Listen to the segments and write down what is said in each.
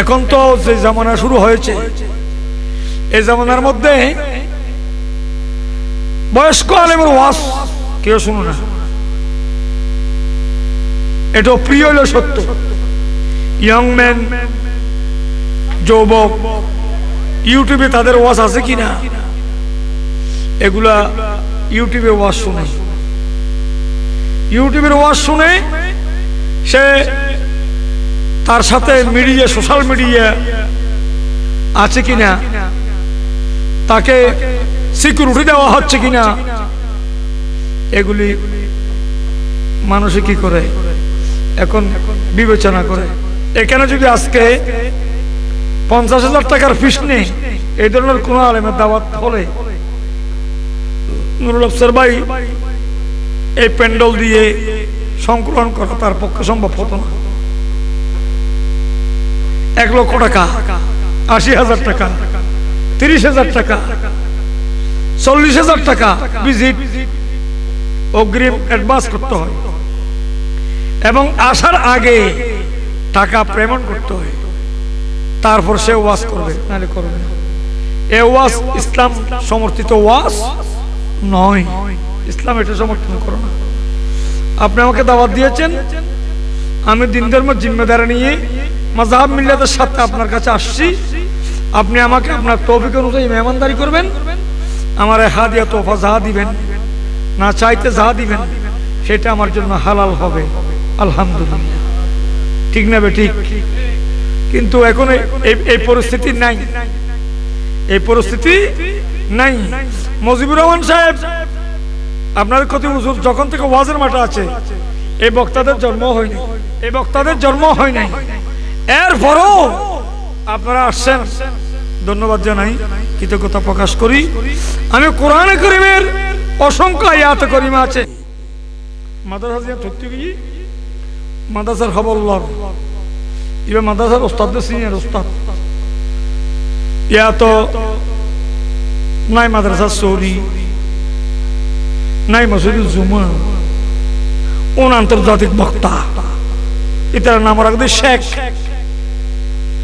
এখন তো যে জামানা শুরু হয়েছে এই জামানার মধ্যে বয়স্ক আলেমের ওয়াস কেউ শুনো না। এটা প্রিয় হইল সত্য। ইয়ং ম্যান যৌবক ইউটিউবে তাদের ওয়াজ আছে কিনা? এগুলা ইউটিউবে ওয়াজ শুনে। ইউটিউবের ওয়াজ শুনে সে তার সাথে মিডিয়া সোশ্যাল মিডিয়া আছে কিনা তাকে সিকিউরিটি দেওয়া হচ্ছে কিনা এগুলি মানুষে কি করে? এখন বিবেচনা করে। এখানে যদি আজকে পঞ্চাশ হাজার টাকার ফিস নেই এই ধরনের কোন আলেমের দাওয়াত হলে? নুরুল আফসার ভাই, এই প্যান্ডল দিয়ে সংকলন করা তার পক্ষে সম্ভব হতো না। এক লক্ষ টাকা, আশি হাজার টাকা, তিরিশ হাজার টাকা, চল্লিশ হাজার টাকা ভিজিট অগ্রিম অ্যাডভান্স করতে হয়। এবং আসার আগে টাকা পেমেন্ট করতে হয়। তারপর সে ওয়াজ করবে, নাহলে করবে এ ওয়াজ ইসলাম সমর্থিত ওয়াজ নয়। ইসলাম এটা সমর্থন করো না। আপনি আমাকে দাওয়াত দিয়েছেন, আমি দিন ধর্মের জিম্মেদারি নিয়ে মাজাহাব মিল্লাতের সাথে আপনার কাছে আসছি। আপনি আমাকে আপনার তৌফিক অনুযায়ী মেহমানদারি করবেন। আমার হাদিয়া তোফা যাহা দিবেন, না চাইতে যাহা দিবেন, সেটা আমার জন্য হালাল হবে। আলহামদুলিল্লাহ। ঠিক না বে ঠিক? কিন্তু এখন এই- পরিস্থিতি নাই। এই পরিস্থিতি নাই। মজিবুর রহমান সাহেব আপনার ক্ষতি হুজুর, যখন থেকে ওয়াজের মাঠে আছে, এই বক্তাদের জন্ম হয়নি। এই বক্তাদের জন্ম হয় নাই। এরপরও আপনারা আসছেন। ধন্যবাদ জানাই, কৃতজ্ঞতা প্রকাশ করি। আমি কোরআনে করিমের অসংখ্য আয়াত করিমা আছে। ওস্তাদ নাই নাই আন্তর্জাতিক বক্তা। এটার নাম রাখবে শেখ।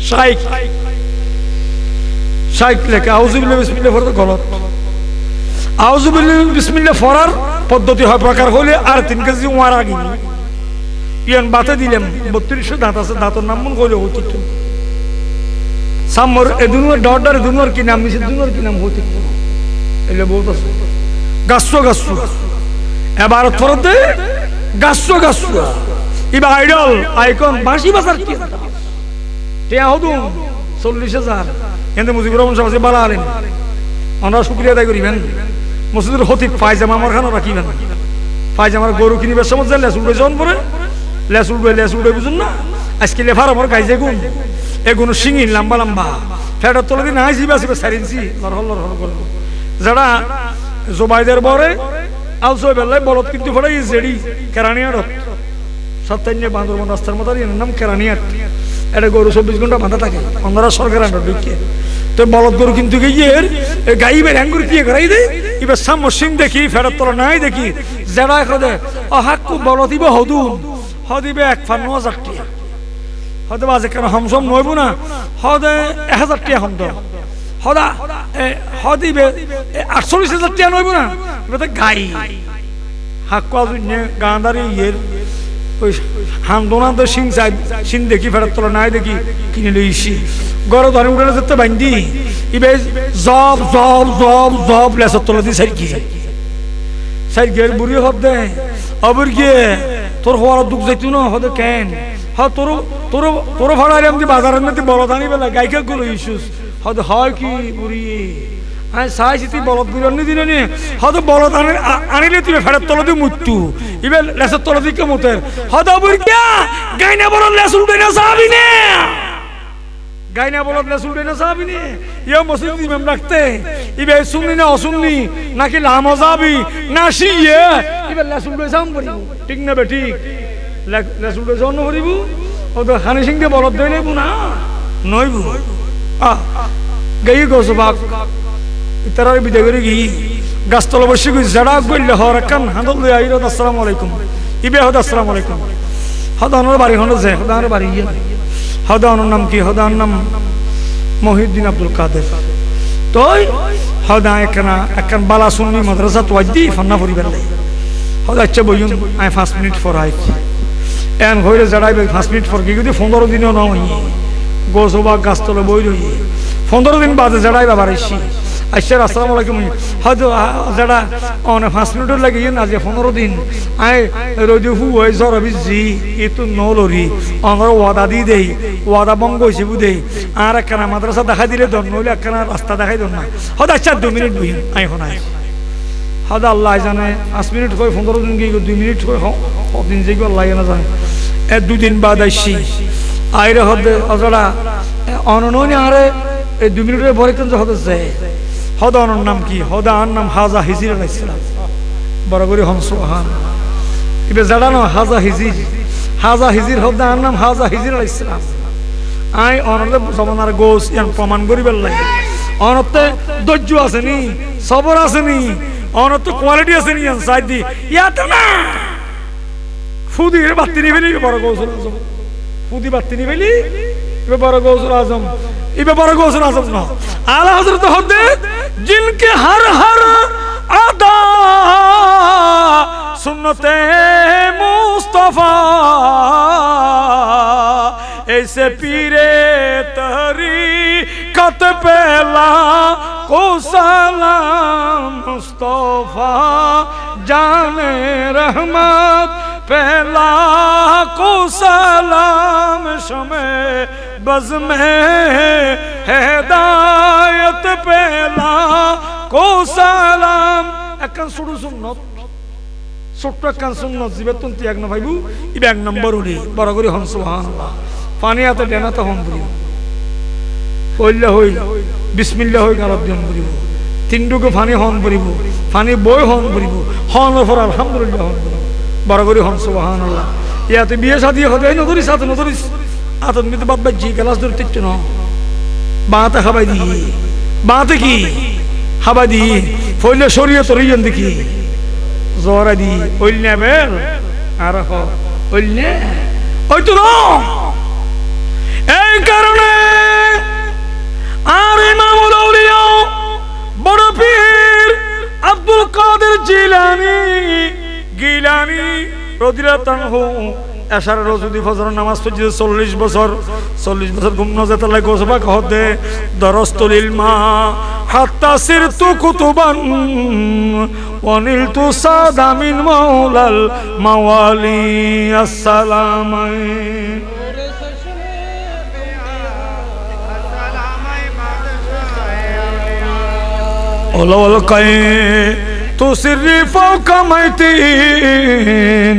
শাইক শাইক লেখে আউজুবিল্লাহ বিসমিল্লাহ পড়তে গলত আউজুবিল্লাহ বিসমিল্লাহ পড়ার পদ্ধতি হয় প্রকার হলে আর তিন কেজি ওয়ার আগে ইয়ান বাতে দিলাম বত্রিশশো দাঁত আছে দাঁতর নাম মন কইলে হতো সামর এদুনোর ডর এদুনোর কি নাম মিছে দুনোর কি নাম হতো এলে বহুত আছে গাছো গাছো এবার থরতে গাছো গাছো ইবা আইডল আইকন বাঁশি বাজার কি টিয়া হদুম, চল্লিশ হাজার। এতে মুজিবুর রহমান সাহেব বালা আলেন আমরা শুক্রিয়া আদায় করিবেন মসজিদের হতিক পায়জামা আমার খানো রাখিবেন পায়জামার গরু কিনিবার সময় যে লেস উড়ে যখন পরে। লেস উড়বে লেস উড়বে, বুঝুন না? আজকে লেফার আমার গাইজে গুণ এগুলো শিঙি লম্বা লম্বা। ফেটার তলে দিন হাসি বাসি সারিনছি লড়হল লড়হল করব যারা জোবাইদের বরে আলসো বেলায় বলত কিন্তু ফেটাই জেডি কেরানিয়ার সত্যান্য বান্দরবন রাস্তার মতো নাম কেরানিয়ার এটা গরু চব্বিশ ঘণ্টা বাঁধা থাকে। অন্যরা সরকার আন্ডার ঢুকিয়ে তো বলদ গরু কিন্তু গিয়ে গাই বের হ্যাঙ্গুর কি করাই দে এবার সাম্য সিং দেখি, ফেরত তলা নাই দেখি যারা এখন অহাক্কু বলদিব হদুন হদিবে এক ফান্ন হাজার টিয়া। হয়তো বাজে কেন হমসম নইব না, হদে এক হাজার টিয়া হম তো হদা হদিবে আটচল্লিশ হাজার টিয়া নইব না, এবার গাই। হাক্কু আজ গাঁদারি ইয়ের ওই হান্দোনা তো চাই দেখি নাই দেখি উঠে বান্ধি ইবে জব জব জব জব দি বুড়ি ভাড়া বাজারের বলদ আনি বেলা গাইকে গুলো হয় কি বুড়ি? আমি চাইছি তুই বলদ বিরণ্য দিলে নি। হয়তো আনিলে তুই ফেরত তলা দিয়ে মৃত্যু এবার লেসের তলা দিয়ে কেমতের হয়তো বুড়িয়া না ইয়ে নাকি লামো যাবি? না ঠিক না বে ঠিক? লেস তো হানি সিং দিয়ে বলদ দই নেব না? নইব? আহ। গাই গছ বাক ইতারার বিদায় করে গিয়ে গাছতলা বসে গিয়ে জেডা গইলে হর কান হাঁদল লই আইরত আসসালামু আলাইকুম। ইবে হদ আসসালামু আলাইকুম। হদ আমার বাড়ি হন যে হদ আমার বাড়ি ইয়ে হদানোর নাম কি? হদার নাম মহিউদ্দিন আব্দুল কাদের। তই হদা একখানা একখান বালা সুন্নি মাদ্রাসা তো দি ফান্না পরিবার লাই। হদা আচ্ছা বইন আই পাঁচ মিনিট ফর আই এন হইলে জাড়াইবে পাঁচ মিনিট ফর কি যদি পনেরো দিনও নয় গোস বা গাছতলে বই রই। পনেরো দিন বাদে জাড়াই বাবার আচ্ছা আসসালামু আলাইকুম। হয়তো যারা অনেক পাঁচ মিনিটের লাগে যে পনেরো দিন। হু হয়ে জ্বর জি এতো নলরি। অনর ওয়াদা দি দেই, ওয়াদা বঙ্গ হয়েছে বুঝে আর একখানা মাদ্রাসা দেখা দিলে দন, নইলে একখানা রাস্তা দেখাই দন না। হয়তো আচ্ছা দু মিনিট বইন আই এখন আই হয়তো আল্লাহ জানে, পাঁচ মিনিট কই পনেরো দিন গিয়ে দুই মিনিট কই দিন যে আল্লাহ না জানে। এ দুদিন বাদ আইসি। আইরে হদে অজরা অনননি আরে এই দু মিনিটের পরে কিন্তু হতে যায়? হদানোর নাম কি? হদার নাম হাজা হিজির আলাইসালাম বড় করে হংস হান এবার জানানো হাজা হিজির। হাজা হিজির হদার নাম হাজা হিজির আলাইসালাম আই অনতে জমানার গোস ইয়ান প্রমাণ করিবার লাগে। অনতে ধৈর্য আসেনি সবর আসেনি অনতে কোয়ালিটি আসেনি ইয়ান সাইড দি ইয়াতে না! ফুদির বাত্তি নিবেলি বড় গৌসুল আজম। ফুদি বাত্তি নিবেলি, এবার বড় গৌসুল আজম। এবার বড় গৌসুল আজম না। আলা হজরত হদে जिनके हर हर अदा सुनते मुस्तफ़ा। ऐसे पीरे तरी कत पहला को सलाम मुस्तफ़ा। जान रहमत पहला को सलाम बज में हैदायत পেলা হন হাতে ফানি হন ফানি বই হন হন আলহামদুলিল্লাহ সুবহানাল্লাহ। ইয়াতে বিয়ে শাদি হতে নদরিস, আত নদরিস। আতন মিতে বাদ বাজি ক্লাস ধরতে ন বাঁতে হাবাই দি বাঁতে কি? হাবা দি, ফইলে সরিয়ে তরিয়েন দেখি। জরা দি, ওইল বেল আর ওইল ওই তো এই কারণে আর ইমামুল আউলিয়া, বড় পীর আব্দুল কাদের জিলানি, গিলানি রদিরাতানহু এশার যদি ফজর নামাজ পড়ছে চল্লিশ বছর। চল্লিশ বছর ঘুম নজে তালে গোসবাক হতে। দরস্তলিল মা হাত্তাসির তু কুতুবান অনিল তু সাদামিন মাওলাল মাওয়ালি, আসসালামাই। ওলাল কাই তু সিররি ফাওকা মাইতিন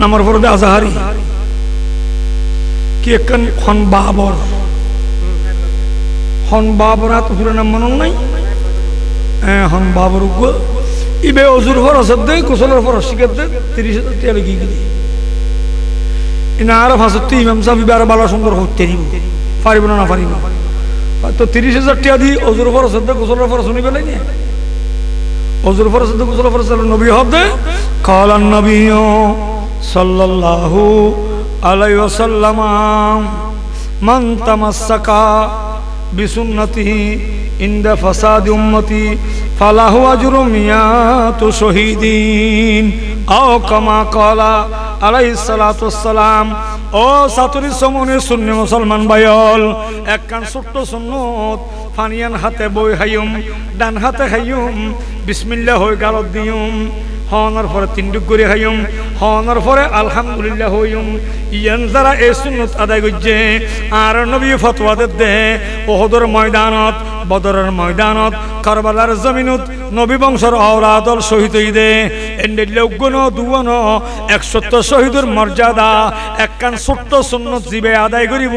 নামর ফরদে আজাহারি কি একখান খন বাবর হন বাবর হাত পুরো নাম মনন নাই? হন বাবর উগ ইবে অজুর ফরস দে কুশলের ফরস শিখে দে তিরিশ হাজার কি গিয়ে ইনা আর ফাঁসত্তি ইমাম সাহেব ইবে আর বালা সুন্দর হতে নিব পারিব না না পারিব তো তিরিশ হাজার টিয়া দি অজুর ফরস দে কুশলের ফরস শুনি পেলাই নিয়ে। অজুর ফরস দে কুশলের ফরস নবী হদে কালান নবী সাল্লাল্লাহু আলাই ওয়াসাল্লাম, মান তামাসসাকা বিসুন্নতিহি ইনদা ফাসাদ উম্মতি, ফালাহু আজরু মিয়াতু শহীদিন। আও কামা কলা আলাইহিস সালাতু ওয়াসসালাম, ও সাতুরি সমনে সুন্নি মুসলমান ভাইল একখান ছোট্ট সুন্নত ফানিয়ান হাতে বই হাইয়ুম, ডান হাতে হাইয়ুম, বিসমিল্লাহ হই গালত দিয়ুম। হওয়ানোর পরে তিনটুক করে খাইম হওয়ানোর পরে আলহামদুলিল্লাহ হইম। ইয়ান যারা এই সুন্নত আদায় করছে, আর নবী ফতোয়াদের দে ওহদর ময়দানত, বদরের ময়দানত, কারবালার জমিনত, নবী বংশর অরাদল শহীদ ঈদে এন্ডেল্যগুণ দুবন একশত শহীদের মর্যাদা একখান ছোট্ট সুন্নত জীবে আদায় করিব।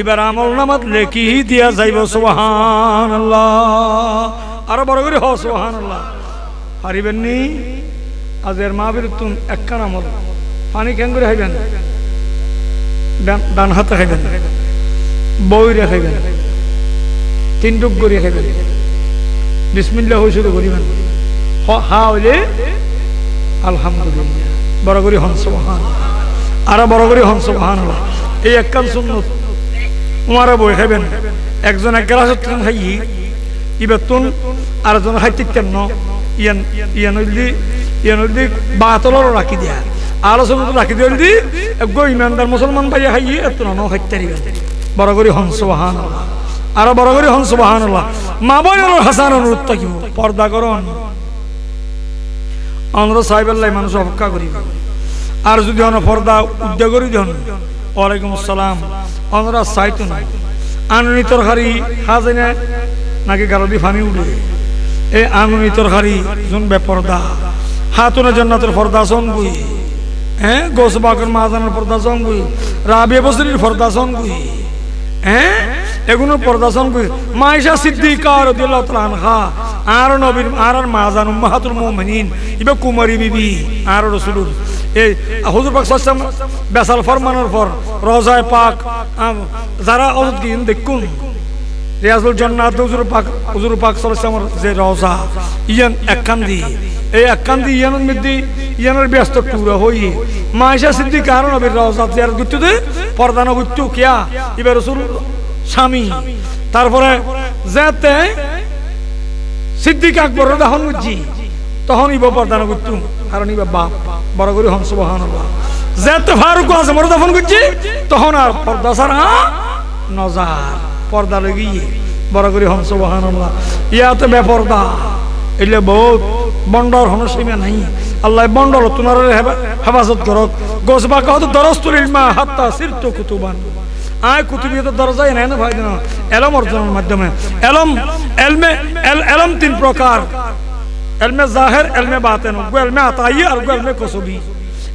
এবার আমল নামাত লেখি দিয়া যাইব সোহান আরও বড় করে হ সোহান আল্লাহ হারিবেন নি আজের মাহবির তুম একখান আমল। পানি কেন করে খাইবেন? ডান- হাতে খাইবেন। বইরে খাইবেন। তিন ডুব করে খাইবেন। বিসমিল্লা হয়ে শুরু করিবেন হ- হইলে আলহামদুলিল্লাহ। বড় করে হংস মহান আরও বড় করে হংস মহান এই একখান সুন্নত উমারা বই খাইবেন। একজন এক গ্লাস খাই ইবার তুন আর একজন খাইতে কেন? ইয়ান ইয়ান হইলি ইয়ান হইলি বাতলর রাখি দিয়া। আলোচনা তো রাখি দিল দি একগো ইমানদার মুসলমান ভাই খাই এত নানো খাইতে বড় করে হংস মহান আরও বড় করে হংস মহান মা বই হাসান অনুরোধ থাকিব, পর্দা করন। আমরা সাহেবাল্লাহ মানুষ অপেক্ষা করি আর যদি অন পর্দা উদ্যোগ করি দেন, ওয়ালাইকুম আসসালাম। আমরা চাইতো না আননি তরকারি খাজে নাকি গারদি ফানি উঠে এই আননি তরকারি যোন বেপর্দা হাতুনে জন্নাতের পর্দা সঙ্গুই হ্যাঁ গোস বাকর মাহাজানের পর্দা সঙ্গুই রাবিয়া বসরির পর্দা সঙ্গুই হ্যাঁ এগুলো প্রদর্শন করি মাইশা সিদ্দিকা রাদিয়াল্লাহু তাআলা আনহা, আর নবীর, আর আর মাজান উম্মাহাতুল মুমিনিন, ইবা কুমারী বিবি, আর রাসূলুর এই হুজুর পাক ওয়াসাল্লাম বেসাল ফরমানোর পর রোজায় পাক যারা অজত দিন দেখুন, রিয়াজুল জান্নাত হুজুর পাক হুজুর পাক সাল্লাল্লাহু আলাইহি যে রওজা ইয়ান এককান্দি এই এককান্দি ইয়ানের মধ্যে ইয়ানের ব্যস্ত টুরা হই মাইশা সিদ্দিক আর নবীর রওজা জিয়ারত করতে দে পর্দা না করতে কিয়া, এবার রাসূল স্বামী। তারপরে যেতে সিদ্দিক আকবর তখন বুঝছি তখন ইব পর্দান করতুম কারণ ইবা বাপ, বড় করে হংস বহান যেতে ফারুক আজমর দফন করছি তখন আর পর্দা ছাড়া নজার, পর্দা লেগিয়ে বড় করে হংস বহান ইয়াতে বেপর্দা এলে বহুত বন্ডর হন সীমা নাই। আল্লাহ বন্ডর তোমার হেফাজত করক। গোস বা কত দরস্তুল ইলমা হাত্তা সিরতু কুতুবান। আয় কুতুবিয়ত দরজা এনে না ভাই না এলম অর্জনের মাধ্যমে। এলম, এলমে এল- এলম তিন প্রকার। এলমে জাহের, এলমে বাতেন এলমে আতাই আর এলমে কসবি।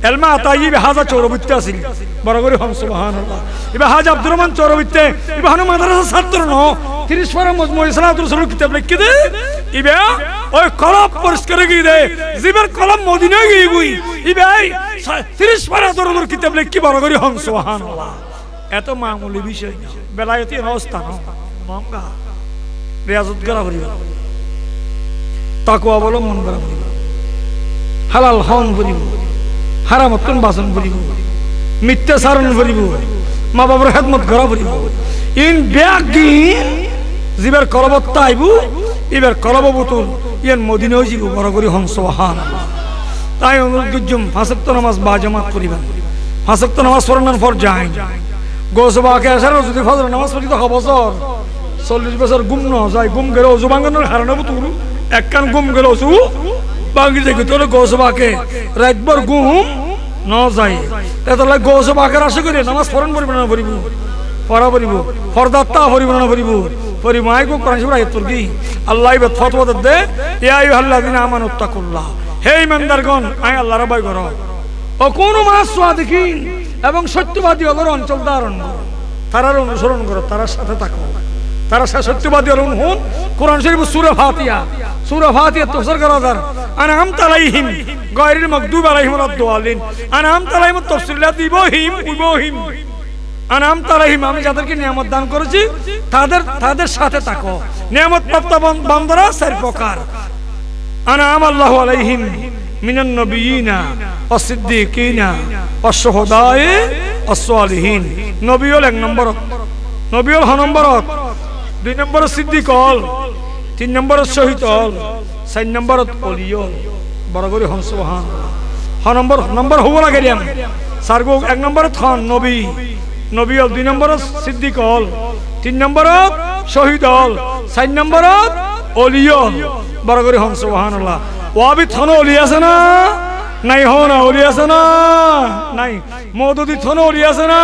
এলমে আতাই হাজা চৌরবিত্তে আছিল। বড় করে হম সুবহানাল্লাহ। ইবে হাজ আব্দুর রহমান চৌরবিত্তে। ইবে হানু মাদ্রাসা ছাত্র ন তিরিশ পারা মজমু ইসলাতুল রসুল কিতাব লিখি দে। ইবে, ওই কলম পরিষ্কার গিয়ে দে। জিবের কলম মদিনা গিয়ে গুই ইবে, তিরিশ পারা দরদর কিতাব লিখি বড় করে হম সুবহানাল্লাহ। এত মামুলি বিষয় না। বেলায়তি অবস্থা না। মহঙ্গা রেয়াজত করা করিব। তাকু অবলম্বন করা করিব। হালাল হন করিব। হারামতন বাসন করিব। মিথ্যা সারণ করিব। মা বাবার হেদমত করা করিব। ইন ব্যাগিন জীবের কলবত্তা আইব এবার কলব বোতল ইয়ান মদিনেও যাব বড় করি হংস হান তাই অনুরোধ করছুম ফাঁসক্ত নামাজ বা জামাত করিবেন। ফাঁসক্ত নামাজ পড়ানোর পর যাই গোসবাকে আসার যদি ফজর নামাজ পড়ি তো বছর। চল্লিশ বছর গুম ন যায়, গুম গেলে অজু বাঙ্গানোর হারানো তুর একখান গুম গেলে অজু বাঙ্গি যাই তোর গোসবাকে রাতবার গুম ন যায়। তাহলে গোসবাকে আশা করে নামাজ পড়ন পড়িব না পড়িব? পড়া পড়িব? ফরদাত্তা পড়িব না পড়ি মাই গো কোরআন এত কি? আল্লাহ ইবাদ ফতওয়া দে, ইয়া আইয়ুহাল্লাযিনা আমানু তাকুল্লাহ হে ইমানদারগণ আই আল্লাহর ভয় করো। ও কোন মাস সাদিকিন এবং সত্যবাদী হলোর অঞ্চল ধারণ করো। তারার অনুসরণ করো, তারার সাথে থাকো। তারা সে সত্যবাদী হল হুন, কোরআন শরীফ সূরা ফাতিহা। সূরা ফাতিহা তফসির করা দার আনআম তালাইহিম, গায়রিল মাগদুব আলাইহিম ওয়ালাদ-দালিন আনআম তালাইহিম তাফসির লা দিবহিম উবহিম আনাম তালাহিম আমি যাদেরকে নিয়ামত দান করেছি, তাদের তাদের সাথে থাকো। নিয়ামত প্রাপ্ত বান- বান্দারা চার প্রকার। আনাম আল্লাহ আলাইহিম মিনান নবিয়িনা অসিদ্দিকিনা অসহদায়ে অসলিহিন নবী হল এক নম্বর নবী হল হ নম্বর দুই নম্বর সিদ্দিক হল তিন নম্বর শহীদ হল চার নম্বর অলিয়ল বড় করে হংস হান হ নম্বর নম্বর হব লাগে রিয়াম এক নম্বরত খন নবী। নবী হল দুই নম্বরত সিদ্দিক হল, তিন নম্বরত শহীদ হল, চার নম্বরত অলিয়ল বড় করে হংস সুবহানাল্লাহ। ওয়াবিত হন, অলি আছে না? নাই হ না অলি আছে না? নাই। মদদি থন অলি আছে না?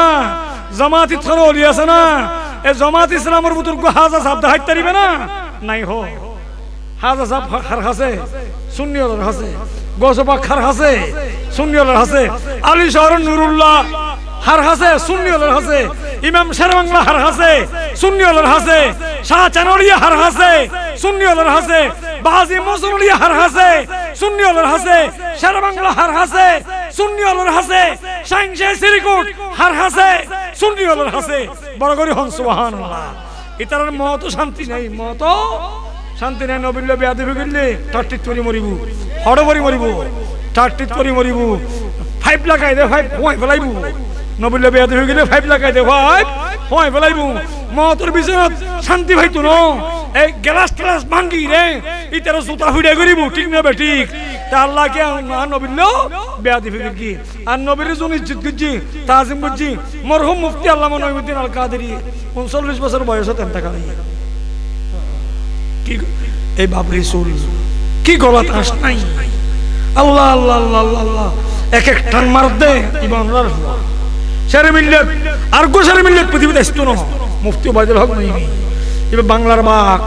জামাতি থন অলি আছে না? এ জামাত ইসলামের বুতুর হাজা শব্দ হাইতে পারিবে না? নাই হো। হাজা সাহ খার খাসে সুন্নিয়লের হাসে গোসবা খার হাসে সুন্নিয়লের হাসে আলী শহর নুরুল্লাহ হার হাসে, সুন্নিয়লের হাসে। ইমাম শেরবাংলা হার হাসে, সুন্নিয়লের হাসে। শাহ চানরিয়া হার হাসে, সুন্নিয়লের হাসে। বাজি মসুরিয়া হার হাসে, সুন্নিয়লের হাসে। শেরবাংলা হার হাসে, সুন্নিয়লের হাসে। সাইনসে সিরিকুট হার হাসে, সুন্নিয়লের হাসে। বড় করে হন, সুবহানাল্লাহ। ইতার মত শান্তি নাই মত শান্তি নাই। নবিল্য বেয়াদি বিগিল্লে টাট্টিত করি মরিব। হড় করি মরিব। টাট্টিত করি মরিব। ফাইভ লাগাই দে, ফাইভ পয় ফেলাইব। নবিল্য বেয়াদি হয়ে গেলে ফাইভ লাগাই দে ফাইভ পয় ফেলাইব। মতর বিচনত শান্তি ভাইতো ন? এই গ্লাস ট্লাস ভাঙ্গি রে ইতার জুতা ফিডে করিব ঠিক না বে ঠিক। তা আল্লাহ কে নবিল্য বেয়াদি ফিকির কি? আর নবীর জন্য ইজ্জত করছি তাজিম করছি মরহুম মুফতি আল্লামা নঈমুদ্দিন আল কাদেরি উনচল্লিশ বছর বয়সে তেন টাকা কি এই বাবরি চুল, কি গলা তাস নাই? আল্লাহ আল্লাহ আল্লাহ আল্লাহ এক এক টান মার দে, ইমান সেরে মিল্লেত, আর গো সেরে মিল্লেত, পৃথিবীতে আসতো না। মুফতি ওবায়দুল হক নই এবার বাংলার বাক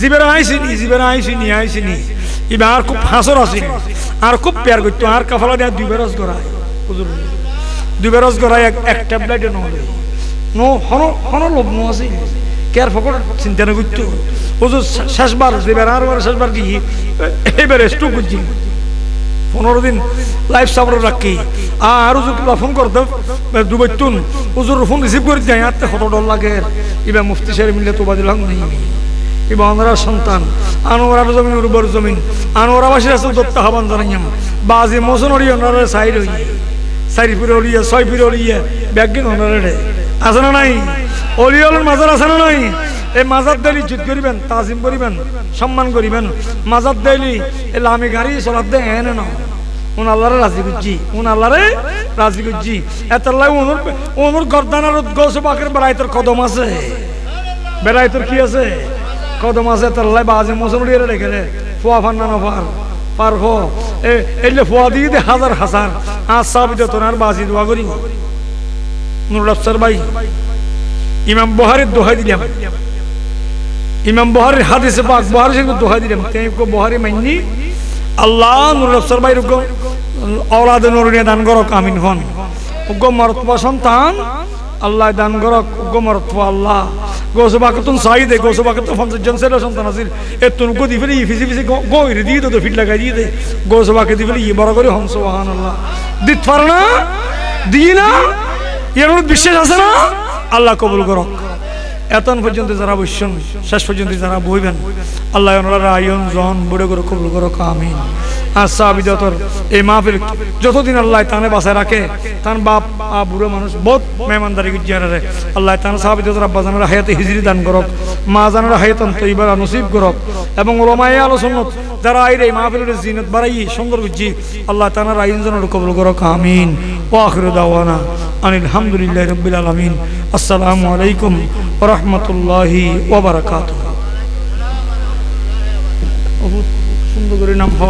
জীবের আইসিনি জীবের আইসিনি আইসিনি। এবার আর খুব ফাঁসর আসিনি। আর খুব পেয়ার করতো, আর কাফালা দেয় দুই বেরস গড়ায়। দুই বেরস গড়ায় এক ট্যাবলেটে নহলে নো হন হন লোভ নো আছে। কেয়ার ফকর চিন্তা না করতো। হুজুর, শেষবার, যেবার আর বার শেষবার কি এবারে স্ট্রোক করছি। পনেরো দিন লাইফ সাপোর্ট রাখি। আর কিবা ফোন করতে দুবাইতুন হুজুর ফোন রিসিভ করে যায় আর কত ডর লাগে। এবার মুফতি সাহেব মিললে তো বাদিল নেই। এবার আমরা সন্তান, আনোয়ার জমিন, উর্বর জমিন আনোয়ারাবাসীর আসল দত্ত আহ্বান জানাইয়াম, বাজে মোসন অড়ি ওনারা সাইড হই চারি ফিরে অলিয়ে ছয় ফিরে অলিয়ে ব্যাগিন ওনারে আছে না নাই? অলিয়লের মাজার আছে না নাই? এই মাজার দেলি জিত করিবেন, তাজিম করিবেন, সম্মান করিবেন। মাজার দেলি এলে আমি গাড়ি চলার দে এনে না। উন আল্লাহরে রাজি করছি উন আল্লাহরে রাজি করছি। এত ওনর ওনর গর্দানার গৌস বাকের বেড়াইতর কদম আছে। বেড়াইতর কি আছে? কদম আছে তাল্লাই বাজে মসন উড়িয়ে রেখে রে। ফুয়া ফান্না নফার, পার হো। এলে ফুয়া দিয়ে দে হাজার হাজার আজ সাবিত তোনার বাজি দোয়া করি। নুরুল আফসার ভাই, ইমাম বহারের দোহাই দিলাম। ইমাম বহারের হাদিসে পাক বহারের সঙ্গে দোহাই দিলাম তাই কো বহারে মাইনি আল্লাহ নুর রসর ভাই রুকো অলাদে নরুনিয়া দান করক, আমিন হন। উগ্র মরতবা সন্তান, আল্লাহ দান করক উগ্র মরতবা আল্লাহ। গোসবাকতন সাইদে, গোসবাকতন ফনসের জন সেরা সন্তান আছিল এ তুন গদি দিফেলে ফিসি ফিসি গো ইরে দিয়ে তো ফিট লাগাই দিয়ে দে। গোসবাকে দিফেলে ই বড় করে হন, সুবহানাল্লাহ। দিত পারে না? দিই না? এর বিশ্বাস আছে না? আল্লাহ কবুল করক। এতন পর্যন্ত যারা বসছেন শেষ পর্যন্ত যারা বইবেন, আল্লাহ আয়ন জন বুড়ে করে কবুল করক, আমিন। আর সাবিদতর এই মাহফিল যতদিন আল্লাহ তানে বাসায় রাখে, তার বাপ, আ, বুড়ো মানুষ বহুত মেহমানদারি গুজিয়ারে আল্লাহ তান সাবিদতর আব্বা জানারা হায়াতে হিজরি দান করক, মা জানারা হায়াতন তৈবার নসিব করক, এবং ওলমায় আলোচনত যারা আইরে মাহফিলের জিনত বাড়াই সুন্দর গুজি আল্লাহ তানার আইন জনের কবুল করক, আমিন। ও আখির দাওয়ানা আনিল হামদুলিল্লাহ রব্বিল আলামিন। আসসালামু আলাইকুম রাহমাতুল্লাহি ওয়া সুন্দর করে নাম হ।